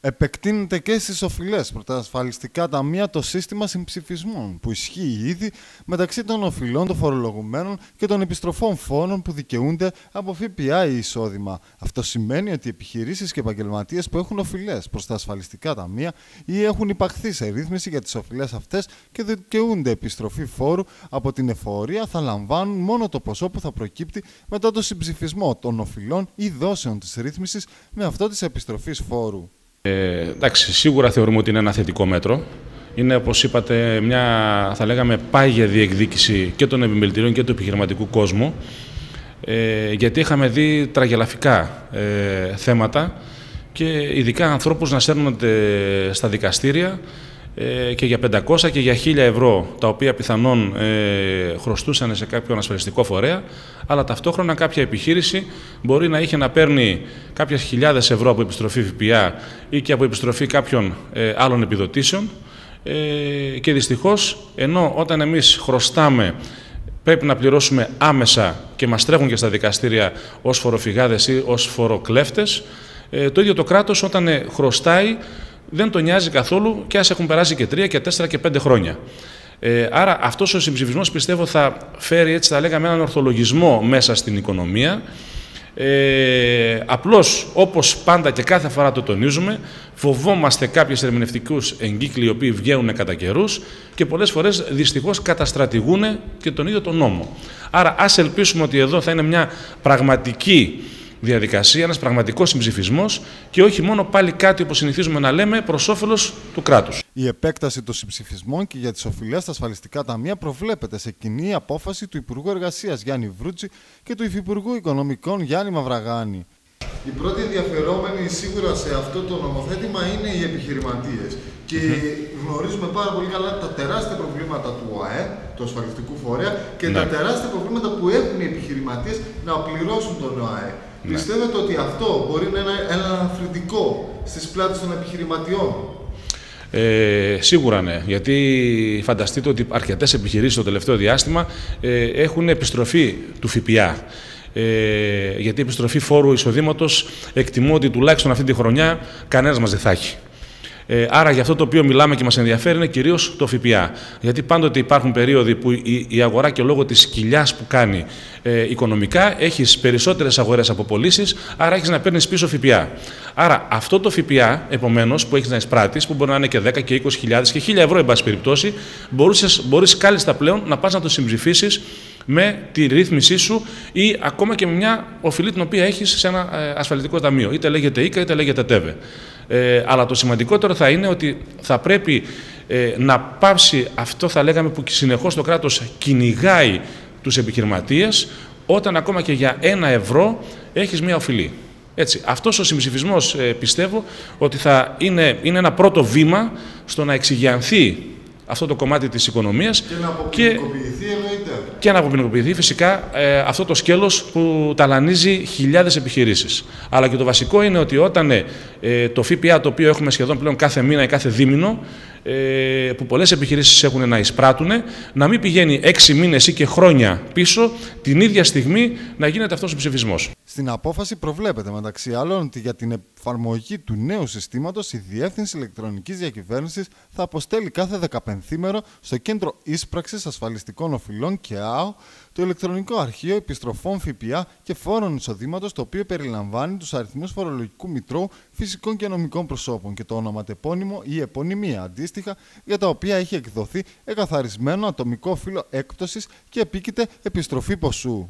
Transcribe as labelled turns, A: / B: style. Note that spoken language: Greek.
A: Επεκτείνεται και στις οφειλές προ τα ασφαλιστικά ταμεία το σύστημα συμψηφισμών που ισχύει ήδη μεταξύ των οφειλών των φορολογουμένων και των επιστροφών φόρων που δικαιούνται από ΦΠΑ ή εισόδημα. Αυτό σημαίνει ότι οι επιχειρήσεις και επαγγελματίες που έχουν οφειλές προς τα ασφαλιστικά ταμεία ή έχουν υπαχθεί σε ρύθμιση για τις οφειλές αυτές και δικαιούνται επιστροφή φόρου από την εφορία θα λαμβάνουν μόνο το ποσό που θα προκύπτει μετά το συμψηφισμό των οφειλών ή δόσεων της ρύθμισης με αυτό της επιστροφής φόρου.
B: Ε, εντάξει, σίγουρα θεωρούμε ότι είναι ένα θετικό μέτρο. Είναι, όπως είπατε, μια θα λέγαμε πάγια διεκδίκηση και των επιμελητηρίων και του επιχειρηματικού κόσμου. Ε, γιατί είχαμε δει τραγελαφικά ε, θέματα και ειδικά ανθρώπους να σέρνονται στα δικαστήρια ε, και για 500 και για 1000 ευρώ, τα οποία πιθανόν ε, χρωστούσαν σε κάποιον ασφαλιστικό φορέα, αλλά ταυτόχρονα κάποια επιχείρηση μπορεί να είχε να παίρνει κάποιες χιλιάδες ευρώ από επιστροφή ΦΠΑ ή και από επιστροφή κάποιων ε, άλλων επιδοτήσεων. Ε, και δυστυχώς, ενώ όταν εμείς χρωστάμε πρέπει να πληρώσουμε άμεσα και μας τρέχουν και στα δικαστήρια ως φοροφυγάδες ή ως φοροκλέφτες, το ίδιο το κράτος όταν χρωστάει δεν τον νοιάζει καθόλου και ας έχουν περάσει και τρία και τέσσερα και πέντε χρόνια. Ε, άρα αυτός ο συμψηφισμός πιστεύω θα φέρει έτσι θα λέγαμε έναν ορθολογισμό μέσα στην οικονομία. Ε, απλώς όπως πάντα και κάθε φορά το τονίζουμε φοβόμαστε κάποιες ερμηνευτικούς εγκύκλοι οι οποίοι βγαίνουν κατά καιρούς και πολλές φορές δυστυχώς καταστρατηγούν και τον ίδιο τον νόμο. Άρα ας ελπίσουμε ότι εδώ θα είναι μια πραγματική διαδικασία, ένας πραγματικός συμψηφισμός και όχι μόνο πάλι κάτι όπως συνηθίζουμε να λέμε προς όφελος του κράτους.
A: Η επέκταση των συμψηφισμών και για τις οφειλές στα ασφαλιστικά ταμεία προβλέπεται σε κοινή απόφαση του Υπουργού Εργασίας Γιάννη Βρούτση και του Υφυπουργού Οικονομικών Γιάννη Μαυραγάνη. Οι πρώτοι ενδιαφερόμενοι σίγουρα σε αυτό το νομοθέτημα είναι οι επιχειρηματίες. Και γνωρίζουμε πάρα πολύ καλά τα τεράστια προβλήματα του ΟΑΕ, του ασφαλιστικού φορέα, και τα ναι. τεράστια προβλήματα που έχουν οι επιχειρηματίες να πληρώσουν τον ΟΑΕ. Ναι. Πιστεύετε ότι αυτό μπορεί να είναι ένα αθλητικό στις πλάτες των επιχειρηματιών;
B: Ε, σίγουρα ναι, γιατί φανταστείτε ότι αρκετές επιχειρήσεις το τελευταίο διάστημα ε, έχουν επιστροφή του ΦΠΑ. Ε, γιατί η επιστροφή φόρου εισοδήματος εκτιμώ ότι τουλάχιστον αυτή τη χρονιά κανένας μας δεν θα έχει. Ε, άρα για αυτό το οποίο μιλάμε και μας ενδιαφέρει είναι κυρίως το ΦΠΑ. Γιατί πάντοτε υπάρχουν περίοδοι που η, η αγορά και λόγω της κοιλιά που κάνει ε, οικονομικά έχεις περισσότερες αγορές από πωλήσεις, άρα έχεις να παίρνεις πίσω ΦΠΑ. Άρα αυτό το ΦΠΑ, επομένως, που έχεις να εισπράττεις, που μπορεί να είναι και 10 και 20 χιλιάδες και 1000 ευρώ, εν πάση περιπτώσει, μπορείς, μπορείς κάλλιστα πλέον να πας να το συμψηφίσεις με τη ρύθμισή σου ή ακόμα και με μια οφειλή την οποία έχεις σε ένα ε, ασφαλιστικό ταμείο. Είτε λέγεται ΙΚΑ είτε λέγεται ΤΕΒΕ. Ε, αλλά το σημαντικότερο θα είναι ότι θα πρέπει ε, να πάψει αυτό θα λέγαμε που συνεχώς το κράτος κυνηγάει τους επιχειρηματίες όταν ακόμα και για ένα ευρώ έχεις μια οφειλή. Έτσι, αυτός ο συμψηφισμός ε, πιστεύω ότι θα είναι, είναι ένα πρώτο βήμα στο να εξηγιανθεί αυτό το κομμάτι της οικονομίας
A: και να αποποινικοποιηθεί εννοείται.
B: Και να αποποινικοποιηθεί φυσικά ε, αυτό το σκέλος που ταλανίζει χιλιάδες επιχειρήσεις. Αλλά και το βασικό είναι ότι όταν ε, το ΦΠΑ το οποίο έχουμε σχεδόν πλέον κάθε μήνα ή κάθε δίμηνο ε, που πολλές επιχειρήσεις έχουν να εισπράττουν, να μην πηγαίνει έξι μήνες ή και χρόνια πίσω, την ίδια στιγμή να γίνεται αυτός ο ψηφισμός.
A: Στην απόφαση προβλέπεται μεταξύ άλλων ότι για την εφαρμογή του νέου συστήματος η Διεύθυνση Ηλεκτρονικής Διακυβέρνησης θα αποστέλει κάθε 15 μέρο στο Κέντρο Ίσπραξης Ασφαλιστικών Οφειλών και ΑΟ το ηλεκτρονικό αρχείο επιστροφών ΦΠΑ και φόρων εισοδήματος, το οποίο περιλαμβάνει τους αριθμούς φορολογικού μητρώου φυσικών και νομικών προσώπων και το ονοματεπώνυμο ή επωνυμία αντίστοιχα, για τα οποία έχει εκδοθεί εκαθαρισμένο ατομικό φύλλο έκπτωσης και επίκειται επιστροφή ποσού.